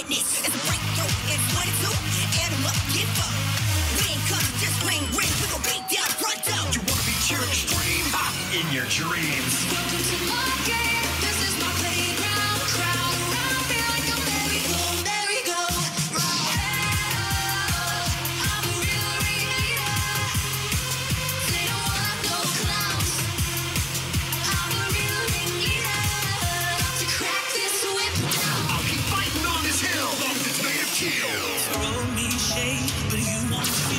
witness. It's a break, it's up, up. We ain't coming just we gon' beat down front door. You wanna be cheering, in your dreams. Welcome to my game. This shade, but you want to.